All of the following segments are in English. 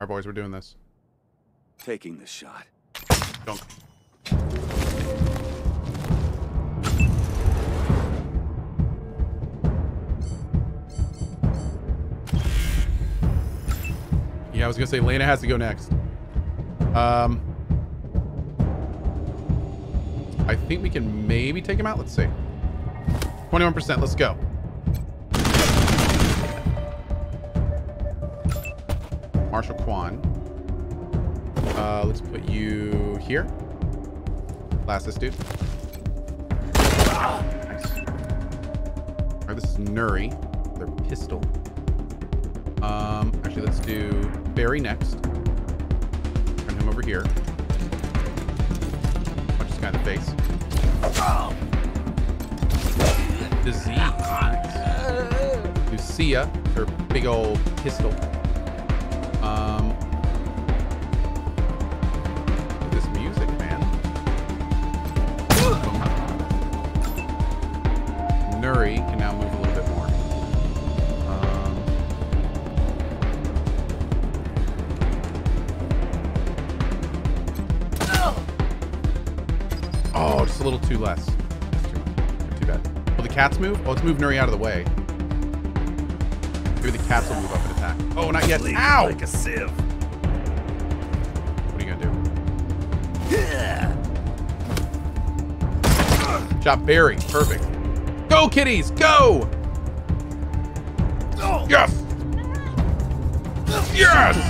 Right, boys, we're doing this. Taking the shot. Dunk. Yeah, I was gonna say Lena has to go next. Um, I think we can maybe take him out. Let's see. 21%. Let's go. Marshall Kwan. Uh, let's put you here. Last this dude. Nice. All right, this is Nuri. Their pistol. Um, actually, let's do Barry next. Turn him over here. Punch this guy in the face. Disease. Nice. Lucia, her big old pistol. Oh, just a little too less. That's too much. Too bad. Will the cats move? Oh, let's move Nuri out of the way. Maybe the cats will move up and attack. Oh, not yet. Ow! Like a sieve. What are you gonna do? Yeah. Shot Barry. Perfect. Go, kitties! Go! Oh. Yes! Yes!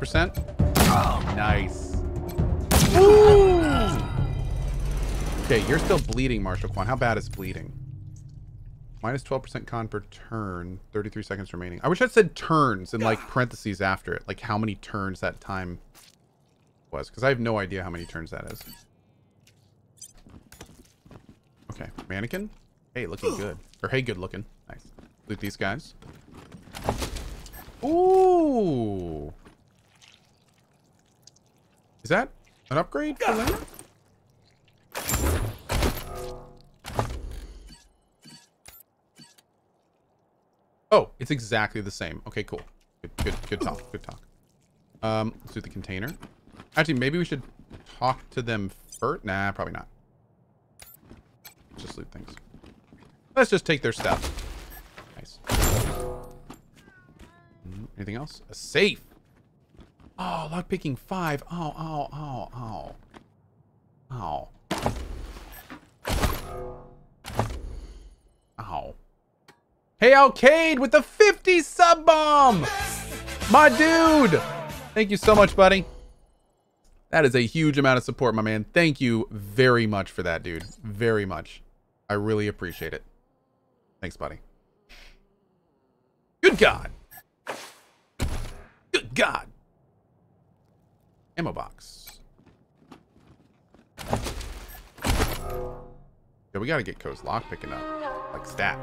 70%? Nice. Okay, you're still bleeding, Marshall Quan. How bad is bleeding? Minus 12% con per turn. 33 seconds remaining. I wish I'd said turns in like parentheses after it. Like how many turns that time was. Because I have no idea how many turns that is. Okay, mannequin. Hey, looking good. Or hey, good looking. Nice. Loot these guys. Ooh. Is that an upgrade for? Oh, it's exactly the same. Okay, cool. Good, good, good talk. Good talk. Um, let's do the container. Actually, maybe we should talk to them first. Nah, probably not. Let's just loot things. Let's just take their stuff. Nice. Mm, Anything else? A safe. Oh, lockpicking five. Oh, oh, oh, oh. Oh. Ow. Hey, Alcade with the 50 sub bomb! My dude! Thank you so much, buddy. That is a huge amount of support, my man. Thank you very much for that, dude. Very much. I really appreciate it. Thanks, buddy. Good God. Good God. Ammo box. Yeah, we gotta get Cohh's lock picking up. Like stat.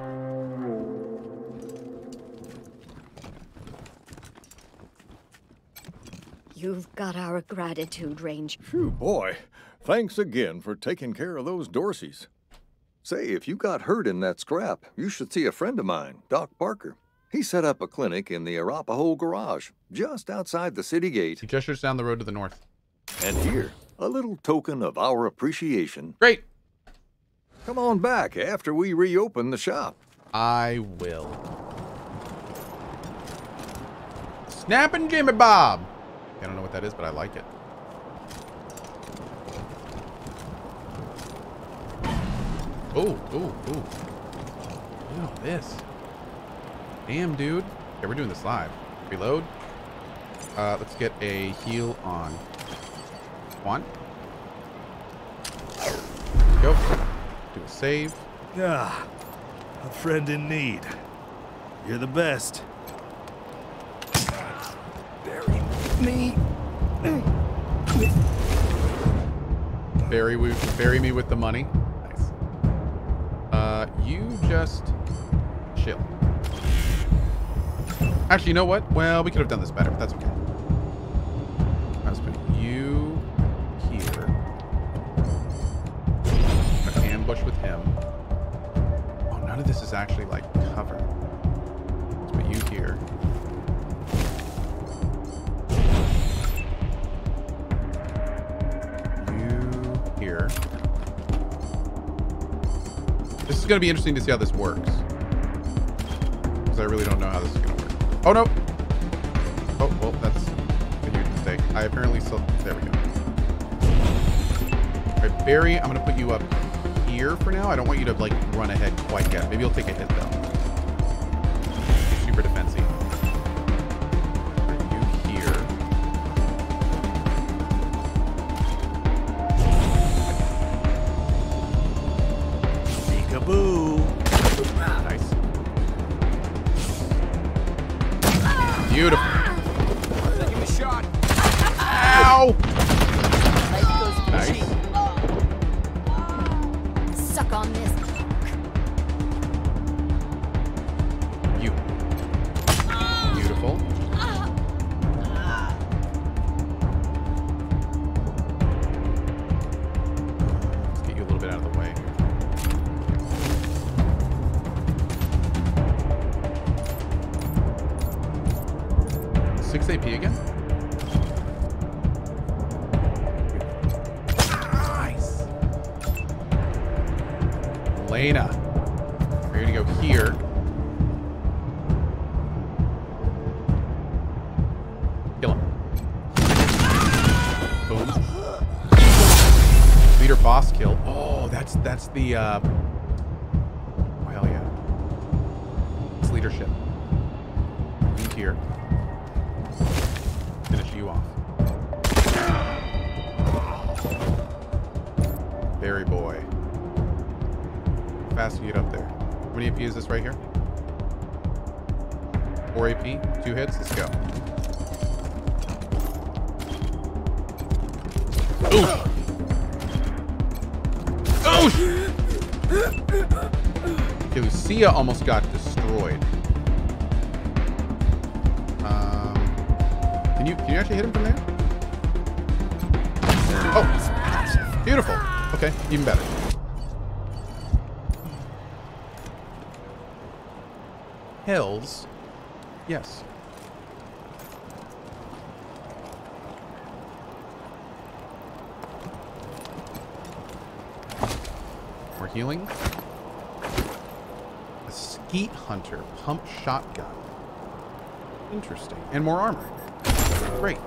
You've got our gratitude, Ranger. Phew, boy. Thanks again for taking care of those Dorseys. Say, if you got hurt in that scrap, you should see a friend of mine, Doc Parker. He set up a clinic in the Arapahoe Garage, just outside the city gate. He gestures down the road to the north. And here, a little token of our appreciation. Great. Come on back after we reopen the shop. I will. Snapping Jimmy Bob. I don't know what that is, but I like it. Oh, oh, oh. Look at this. Damn, dude. Okay, we're doing this live. Reload. Uh, let's get a heal on. One. Go. Do a save. Ah, a friend in need. You're the best. Bury me. Bury, we, bury me with the money. Nice. Uh, you just Actually, you know what? Well, we could have done this better, but that's okay. Let's put you here. Ambush with him. Oh, none of this is actually like cover. Let's put you here. You here. This is going to be interesting to see how this works. Because I really don't know how this is going. Oh, no. Oh, well, that's a huge mistake. I apparently still... There we go. All right, Barry, I'm going to put you up here for now. I don't want you to, like, run ahead quite yet. Maybe you'll take a hit, though. Suck on this. The uh oh, hell yeah. It's leadership. You here. Finish you off. Very boy. Fast you get up there. How many AP is this right here? Four AP, two hits, let's go. Oof! Oof! Okay, Lucia almost got destroyed. Um, can you can you actually hit him from there? Oh, beautiful. Okay, even better. Hills, yes. Healing. A skeet hunter pump shotgun. Interesting. And more armor. Great.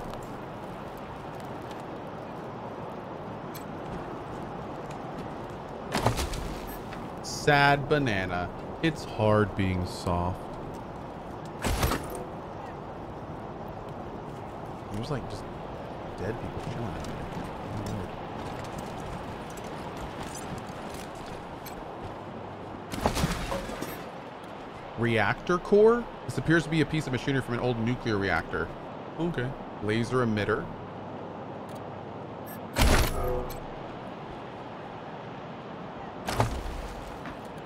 Sad banana. It's hard being soft. There's like just dead people chilling out there. Oh, Lord. Reactor core? This appears to be a piece of machinery from an old nuclear reactor. Okay. Laser emitter.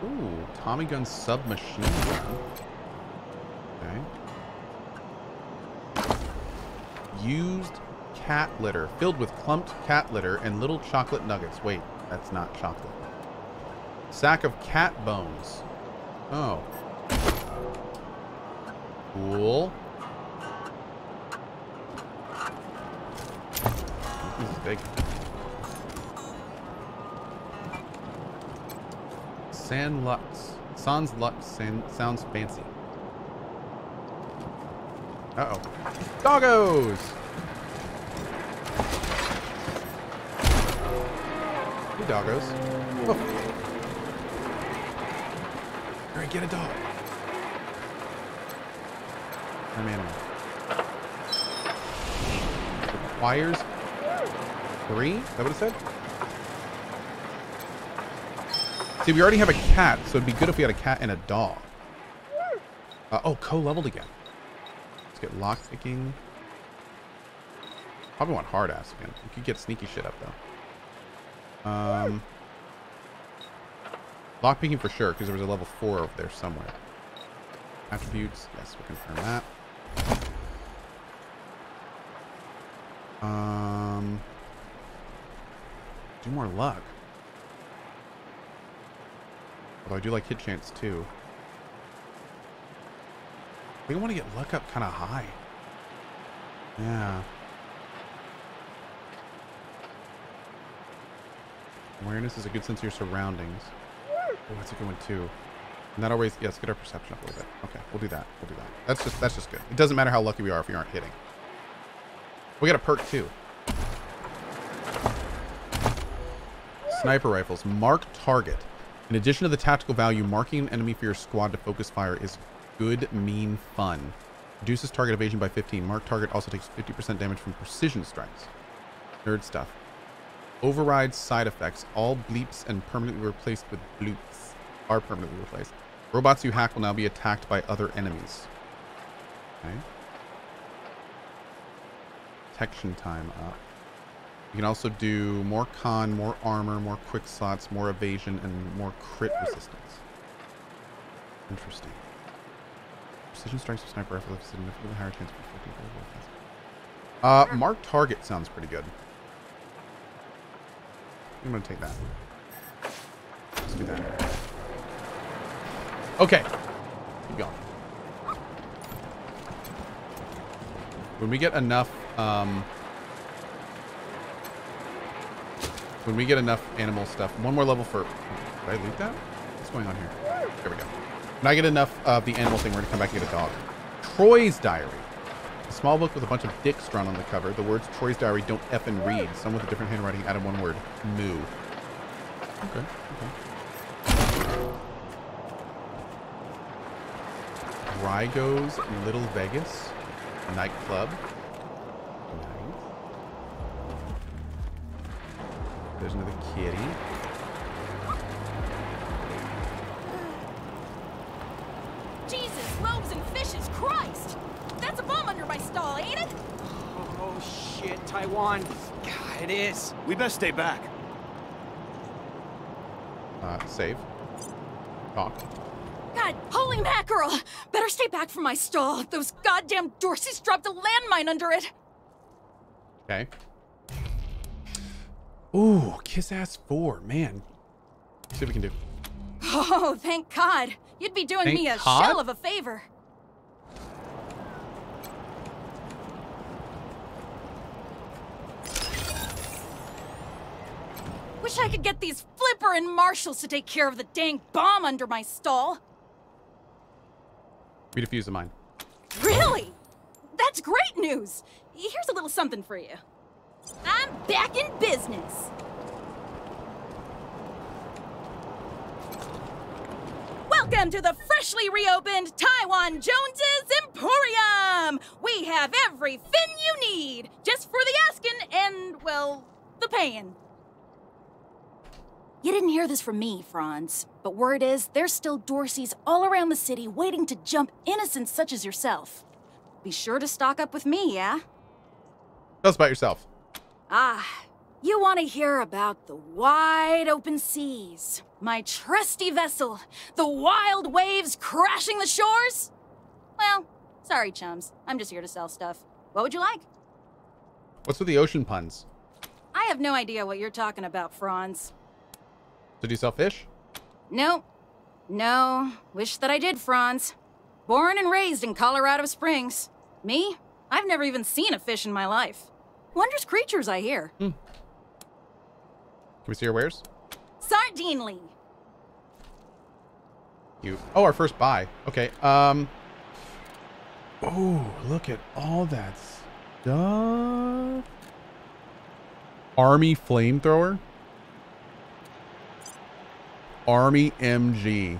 Ooh, Tommy gun submachine gun. Okay. Used cat litter filled with clumped cat litter and little chocolate nuggets. Wait, that's not chocolate. Sack of cat bones. Oh. Cool. This is big. San Lux. Sans Lux san- sounds fancy. Uh-oh. Doggos! Hey, doggos. Oh. Alright, get a dog. I'm animal. Requires three? Is that what it said? See, we already have a cat, so it'd be good if we had a cat and a dog. Uh, oh, co-leveled again. Let's get lockpicking. Probably want hard ass again. We could get sneaky shit up though. Um, lockpicking for sure, because there was a level four over there somewhere. Attributes, yes, we'll confirm that. Um, do more luck. Although I do like hit chance too. I think I want to get luck up kind of high. Yeah. Awareness is a good sense of your surroundings. Oh, that's a good one too. And that always, yes, get our perception up a little bit. Okay, we'll do that. We'll do that. That's just, that's just good. It doesn't matter how lucky we are if we aren't hitting. We got a perk too. Sniper rifles. Mark target. In addition to the tactical value, marking an enemy for your squad to focus fire is good, mean fun. Reduces target evasion by 15. Mark target also takes 50% damage from precision strikes. Nerd stuff. Overrides side effects. All bleeps and permanently replaced with bloops are permanently replaced. Robots you hack will now be attacked by other enemies. Okay. Protection time up. You can also do more con, more armor, more quick slots, more evasion, and more crit resistance. Interesting. Precision strikes with sniper rifle have significantly higher chance for 50 Uh, mark target sounds pretty good. I'm gonna take that. Let's do that. Okay. Keep going. When we get enough, um, when we get enough animal stuff, one more level for, did I loot that? What's going on here? There we go. When I get enough of the animal thing, we're gonna come back and get a dog. Troy's Diary. A small book with a bunch of dicks drawn on the cover. The words Troy's Diary don't effing read. Some with a different handwriting added one word. Moo. Okay, okay. Rygo's Little Vegas nightclub. There's another kitty. Jesus, loaves and fishes, Christ! That's a bomb under my stall, ain't it? Oh, shit, Taiwan. God, it is. We best stay back. Uh, save. Talk. God, holy mackerel! Better stay back from my stall. Those goddamn Dorseys dropped a landmine under it. Okay. Ooh, Kiss Ass 4. Man. See what we can do. Oh, thank God. You'd be doing Thank me a God? shell of a favor. Wish I could get these Flipper and Marshalls to take care of the dang bomb under my stall. We defuse the mine. Really? That's great news. Here's a little something for you. I'm back in business. Welcome to the freshly reopened Taiwan Jones's Emporium. We have everything you need, just for the asking and, well, the paying. You didn't hear this from me, Franz, but word is there's still Dorseys all around the city waiting to jump innocents such as yourself. Be sure to stock up with me, yeah? Tell us about yourself. Ah, you want to hear about the wide open seas, my trusty vessel, the wild waves crashing the shores? Well, sorry, chums. I'm just here to sell stuff. What would you like? What's with the ocean puns? I have no idea what you're talking about, Franz. Did you sell fish? No. No. Wish that I did, Franz. Born and raised in Colorado Springs. Me? I've never even seen a fish in my life. Wondrous creatures, I hear. Hmm. Can we see your wares? Sardinely. You. Oh, our first buy. Okay. Um. Oh, look at all that stuff. Army flamethrower. Army MG.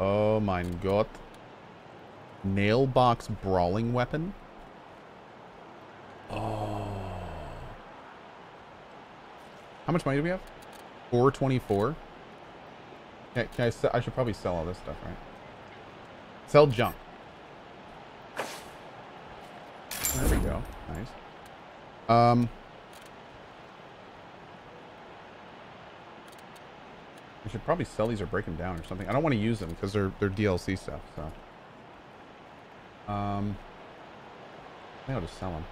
Oh mein Gott. Nail box brawling weapon. Oh. How much money do we have? 424. Can, can I, sell, I should probably sell all this stuff, right? Sell junk. There we go. Nice. Um. I should probably sell these or break them down or something. I don't want to use them because they're they're DLC stuff. So. Um. I think I'll just sell them.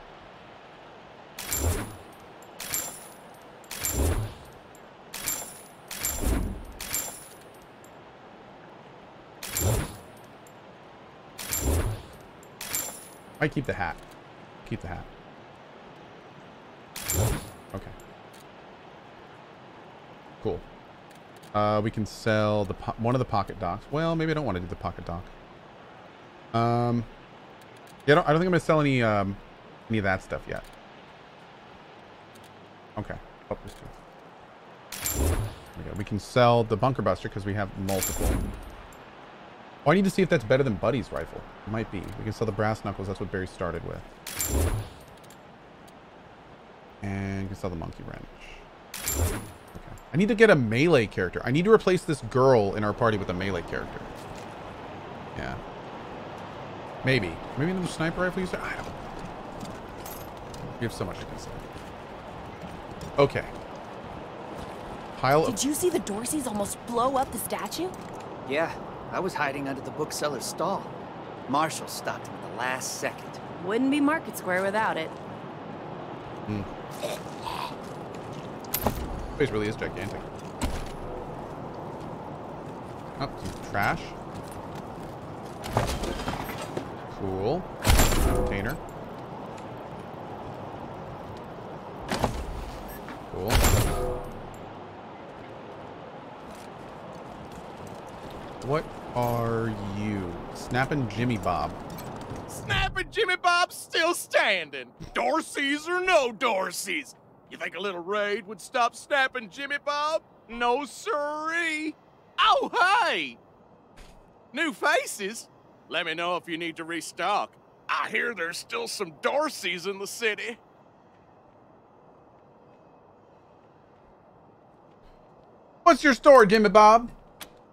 I keep the hat. Keep the hat. Okay. Cool. Uh, we can sell the one of the pocket docks. Well, maybe I don't want to do the pocket dock. Um, yeah, I don't, I don't think I'm gonna sell any um any of that stuff yet. Okay. Oh, there's two. There we. We can sell the bunker buster because we have multiple. Oh, I need to see if that's better than Buddy's rifle. It might be. We can sell the brass knuckles. That's what Barry started with. And we can sell the monkey wrench. Okay. I need to get a melee character. I need to replace this girl in our party with a melee character. Yeah. Maybe. Maybe the sniper rifle user? I don't know. We have so much I can say. Okay. Pile. Did you see the Dorseys almost blow up the statue? Yeah, I was hiding under the bookseller's stall. Marshall stopped him at the last second. Wouldn't be Market Square without it. Hmm. Place really is gigantic. Oh, some trash. Cool. Container. Cool. What are you? Snapping Jimmy Bob. Snapping Jimmy Bob's still standing. Dorsey's or no Dorsey's. You think a little raid would stop snapping Jimmy Bob? No siree. Oh, hey! New faces? Let me know if you need to restock. I hear there's still some Dorseys in the city. What's your store, Jimmy Bob?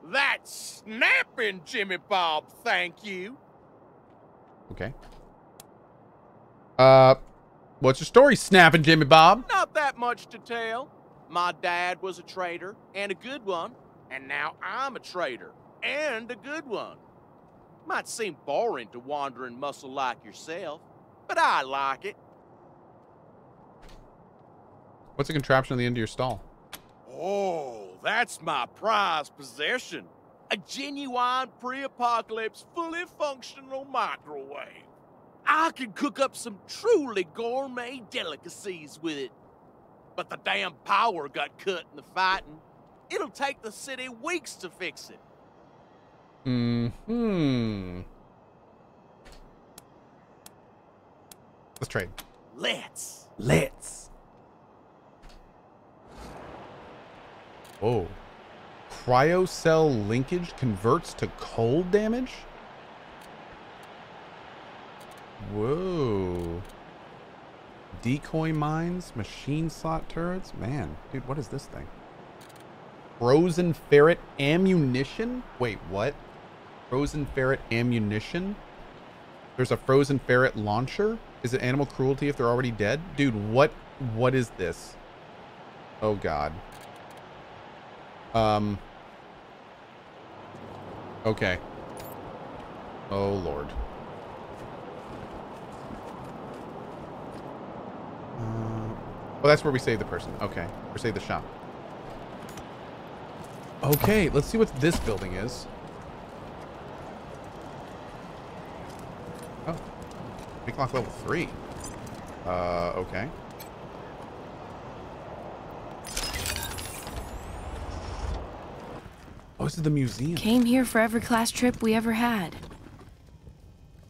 That's snapping Jimmy Bob, thank you. Okay. Uh, what's your story, snapping Jimmy Bob? Not that much to tell. My dad was a trader, and a good one, and now I'm a trader, and a good one. Might seem boring to wandering muscle like yourself, but I like it. What's the contraption on the end of your stall? Oh, that's my prized possession. A genuine pre-apocalypse, fully functional microwave. I can cook up some truly gourmet delicacies with it. But the damn power got cut in the fighting. It'll take the city weeks to fix it. Hmm. Let's trade. Let's. Let's. Whoa. Cryocell linkage converts to cold damage? Whoa. Decoy mines, machine slot turrets. Man, dude, what is this thing? Frozen ferret ammunition? Wait, what? Frozen ferret ammunition? There's a frozen ferret launcher? Is it animal cruelty if they're already dead? Dude, what what is this? Oh god. Um Okay. Oh lord. Uh, well, that's where we save the person. Okay. Or save the shop. Okay, let's see what this building is. Oh. Big lock level 3. Uh, okay. Oh, this is the museum. Came here for every class trip we ever had.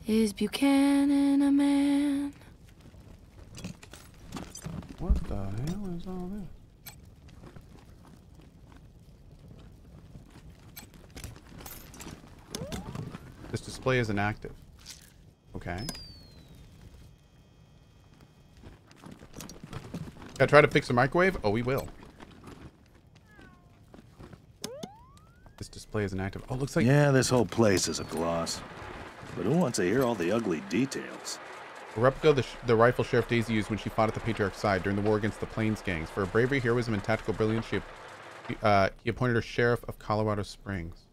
Is Buchanan a man? What the hell is all this? This display is inactive. Okay. Gotta try to fix the microwave? Oh, we will. This display is inactive. Oh, looks like... Yeah, this whole place is a gloss. But who wants to hear all the ugly details? A replica of the, the, rifle Sheriff Daisy used when she fought at the Patriarch's side during the war against the Plains gangs. For her bravery, heroism, and tactical brilliance, she, uh, he appointed her Sheriff of Colorado Springs.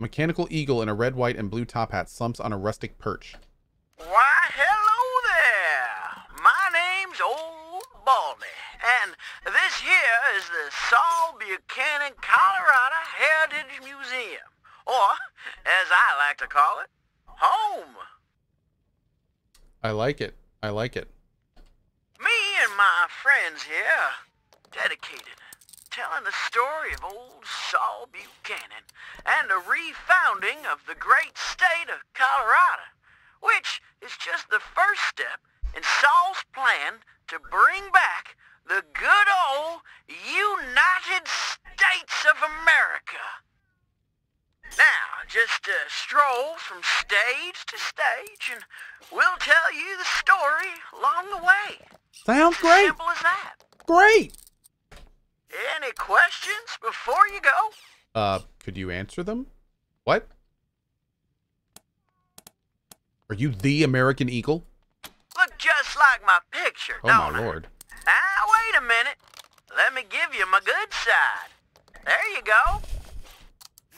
Mechanical eagle in a red, white, and blue top hat slumps on a rustic perch. Why, hello there. My name's Old Baldy, and this here is the Saul Buchanan, Colorado Heritage Museum, or, as I like to call it, home. I like it. I like it. Me and my friends here dedicated telling the story of old Saul Buchanan and the refounding of the great state of Colorado, which is just the first step in Saul's plan to bring back the good old United States of America. Now, just uh, stroll from stage to stage, and we'll tell you the story along the way. Sounds It's great. as simple as that. Great. Any questions before you go? Uh, could you answer them? What? Are you the American Eagle? Look just like my picture, Oh my I? lord. Now, wait a minute. Let me give you my good side. There you go.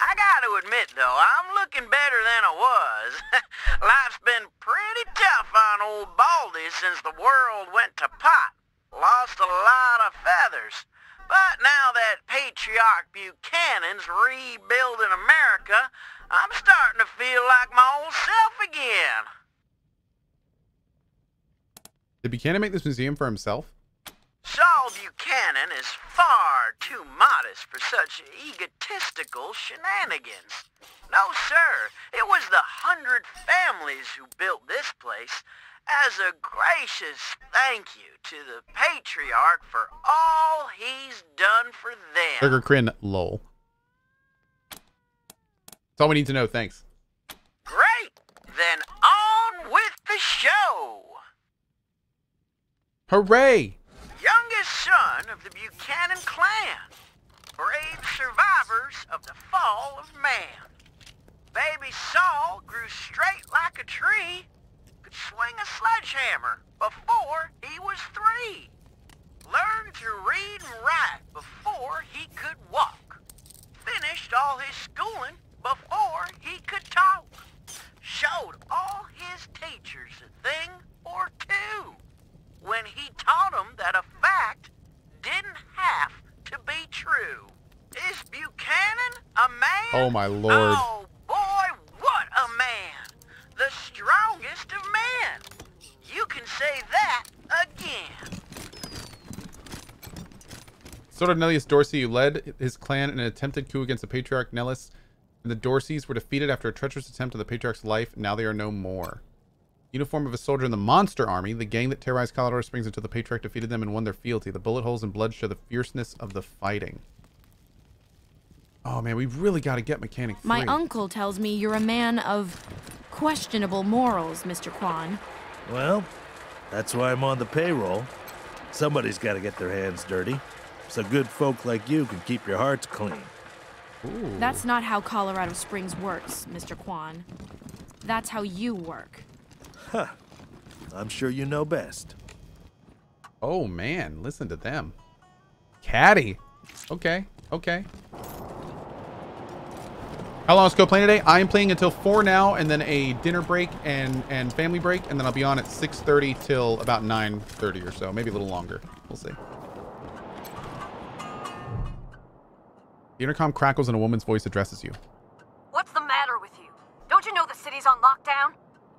I gotta admit, though, I'm looking better than I was. Life's been pretty tough on old Baldy since the world went to pot. Lost a lot of feathers. But now that Patriarch Buchanan's rebuilding America, I'm starting to feel like my old self again. Did Buchanan make this museum for himself? Saul Buchanan is far too modest for such egotistical shenanigans. No, sir. It was the hundred families who built this place as a gracious thank you to the patriarch for all he's done for them. Burger Crin, lol. That's all we need to know. Thanks. Great. Then on with the show. Hooray! youngest son of the Buchanan clan, brave survivors of the fall of man. Baby Saul grew straight like a tree, could swing a sledgehammer before he was three. Learned to read and write before he could walk. Finished all his schooling before he could talk. Showed all his teachers a thing or two when he taught them that a fact didn't have to be true. Is Buchanan a man? Oh my lord. Oh boy, what a man! The strongest of men! You can say that again. Sword of Nellius Dorsey, led his clan in an attempted coup against the Patriarch Nellis, and the Dorseys were defeated after a treacherous attempt on the Patriarch's life. Now they are no more. Uniform of a soldier in the Monster Army, the gang that terrorized Colorado Springs until the Patriarch defeated them and won their fealty. The bullet holes and blood show the fierceness of the fighting. Oh man, we really got to get Mechanic free. My uncle tells me you're a man of questionable morals, Mr. Kwan. Well, that's why I'm on the payroll. Somebody's got to get their hands dirty, so good folk like you can keep your hearts clean. Ooh. That's not how Colorado Springs works, Mr. Kwan. That's how you work. Huh. I'm sure you know best. Oh man, listen to them. Caddy. Okay, okay. How long is Scope playing today? I am playing until 4 now, and then a dinner break and, and family break, and then I'll be on at 6.30 till about 9.30 or so. Maybe a little longer. We'll see. The intercom crackles and a woman's voice addresses you. What's the matter with you? Don't you know the city's on lockdown?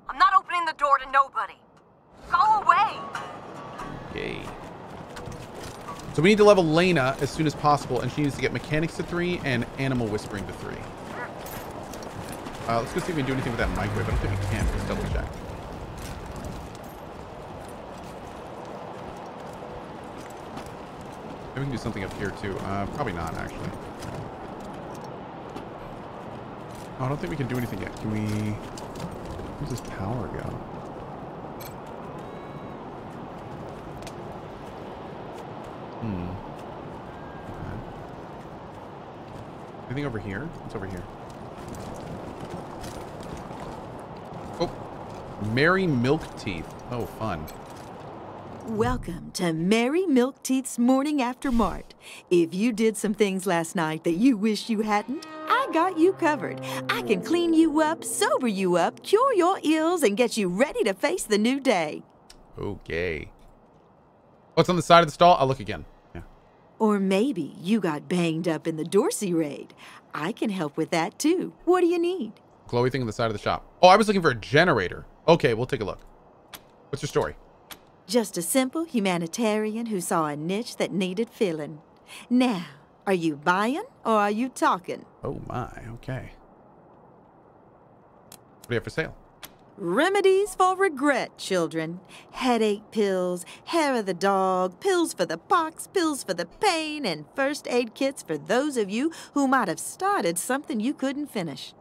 I'm not opening the door to nobody. Go away! Yay. So we need to level Lena as soon as possible, and she needs to get mechanics to 3 and animal whispering to 3. Uh, let's go see if we can do anything with that microwave. I don't think we can. Let's double check. Maybe we can do something up here too. Uh, probably not, actually. Oh, I don't think we can do anything yet. Can we... Where's this power go? Hmm. Okay. Anything over here? What's over here? Oh, Mary Milk Teeth. Oh, fun. Welcome to Mary Milk Teeth's Morning After Mart. If you did some things last night that you wish you hadn't, I got you covered. I can clean you up, sober you up, cure your ills, and get you ready to face the new day. Okay. What's on the side of the stall? I'll look again. Yeah. Or maybe you got banged up in the Dorsey raid. I can help with that too. What do you need? Chloe thing on the side of the shop. Oh, I was looking for a generator. Okay, we'll take a look. What's your story? Just a simple humanitarian who saw a niche that needed filling. Now, are you buying or are you talking? Oh my, okay. What do you have for sale? Remedies for regret, children. Headache pills, hair of the dog, pills for the pox, pills for the pain, and first aid kits for those of you who might have started something you couldn't finish.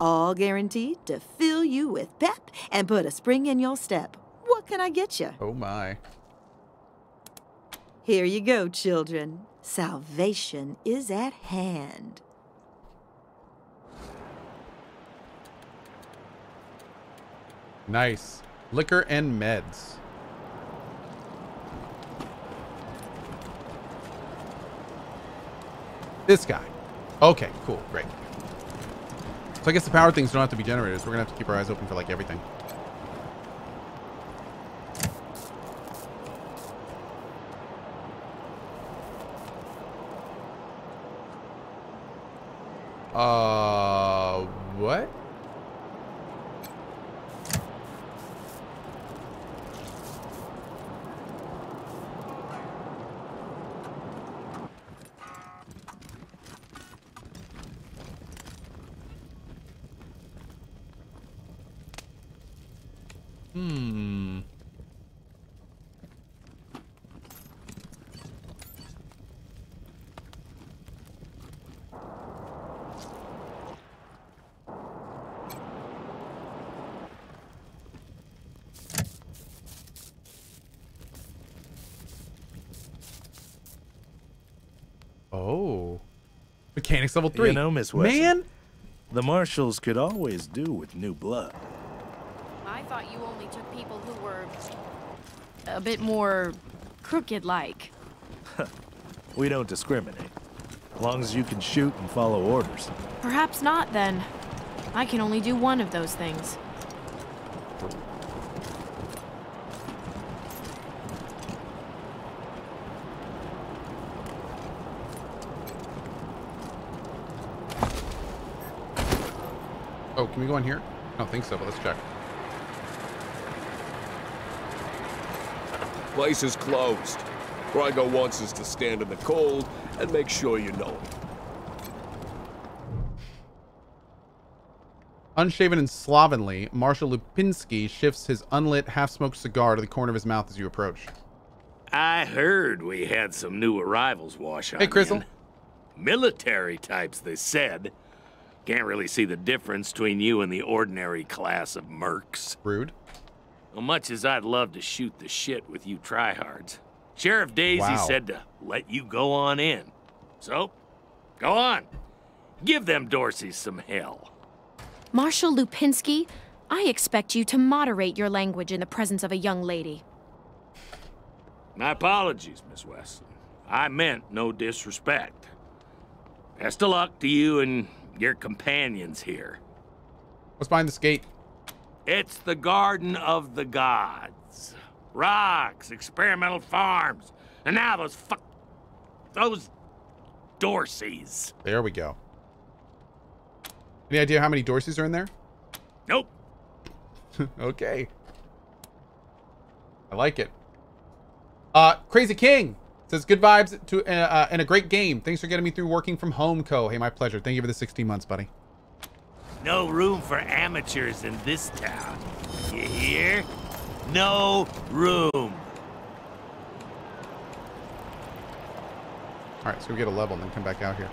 All guaranteed to fill you with pep and put a spring in your step. What can I get you? Oh my. Here you go, children. Salvation is at hand. Nice. Liquor and meds. This guy. Okay, cool, great. So I guess the power things don't have to be generators. We're gonna have to keep our eyes open for like everything. Uh, what? Hmm. Oh. Mechanics level three. You know, Miss Wesson, Man, the marshals could always do with new blood. I thought you only took people who were a bit more crooked-like. We don't discriminate. As long as you can shoot and follow orders. Perhaps not, then. I can only do one of those things. Oh, can we go in here? I don't think so, but let's check. Place is closed. Where wants us to stand in the cold and make sure you know it. Unshaven and slovenly, Marshal Lupinski shifts his unlit, half-smoked cigar to the corner of his mouth as you approach. I heard we had some new arrivals wash on Hey, Crystal. Military types, they said. Can't really see the difference between you and the ordinary class of mercs. Rude. Well, much as I'd love to shoot the shit with you tryhards, Sheriff Daisy Wow. said to let you go on in. So, go on. Give them Dorseys some hell. Marshal Lupinski, I expect you to moderate your language in the presence of a young lady. My apologies, Miss Wesson. I meant no disrespect. Best of luck to you and your companions here. What's behind this gate? It's the Garden of the Gods. Rocks, experimental farms, and now those fuck. those Dorseys. There we go. Any idea how many Dorseys are in there? Nope. okay. I like it. Uh, Crazy King says good vibes to uh, uh, and a great game. Thanks for getting me through working from home, Cohh. Hey, my pleasure. Thank you for the 16 months, buddy. No room for amateurs in this town. You hear? No room. All right, so we get a level and then come back out here.